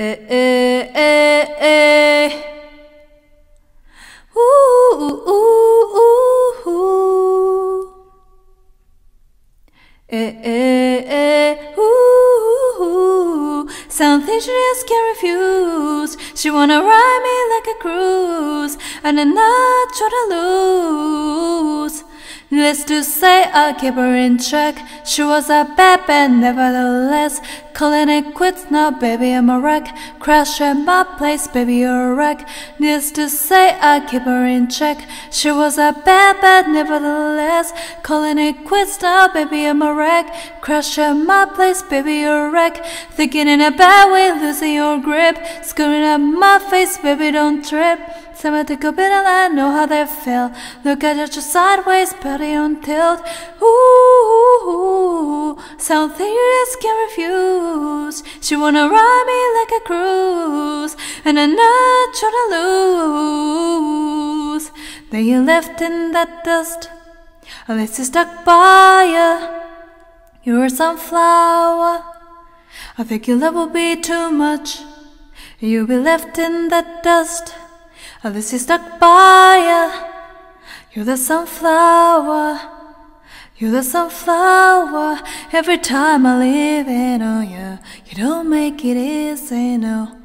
Eh, eh, eh. Ooh, ooh, ooh, ooh. Eh, eh, ooh. Something she just can't refuse. She wanna ride me like a cruise, and I'm not trying to lose. Needless to say, I keep her in check. She was a bad bad, nevertheless. Calling it quits now, baby, I'm a wreck. Crash at my place, baby, you're a wreck. Needless to say, I keep her in check. She was a bad bad, nevertheless. Calling it quits now, baby, I'm a wreck. Crash at my place, baby, you're a wreck. Thinking in a bad way, losing your grip. Screwing up my face, baby, don't trip. Someone take a bit and I know how they feel. Look at you sideways, body on tilt. Ooh, something you just can't refuse. She wanna ride me like a cruise, and I'm not trying to lose. Then you left in that dust, unless you stuck by ya. You're a sunflower. I think your love will be too much. You'll be left in that dust. Uh, Least you stuck by ya. You're the sunflower. You're the sunflower. Every time I leave it on you, you don't make it easy, no.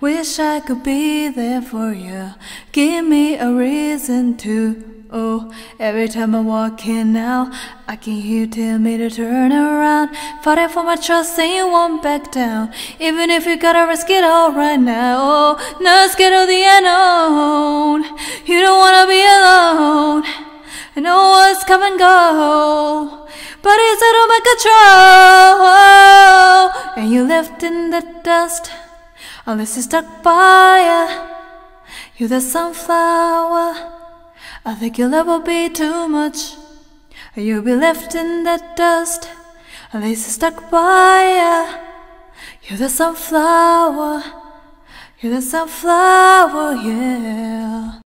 Wish I could be there for you. Give me a reason to. Oh, every time I walk in now, I can hear you tell me to turn around. Fighting for my trust and you won't back down. Even if you gotta risk it all right now. Oh, no, scared of the unknown. You don't wanna be alone. I know what's come and go, but it's out of my control. And you left in the dust, unless you stuck by ya. You're the sunflower. I think your love will be too much. You'll be left in that dust, you stuck by. You're the sunflower. You're the sunflower, yeah.